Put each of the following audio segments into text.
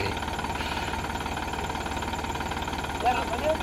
Oke. Okay.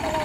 Bye.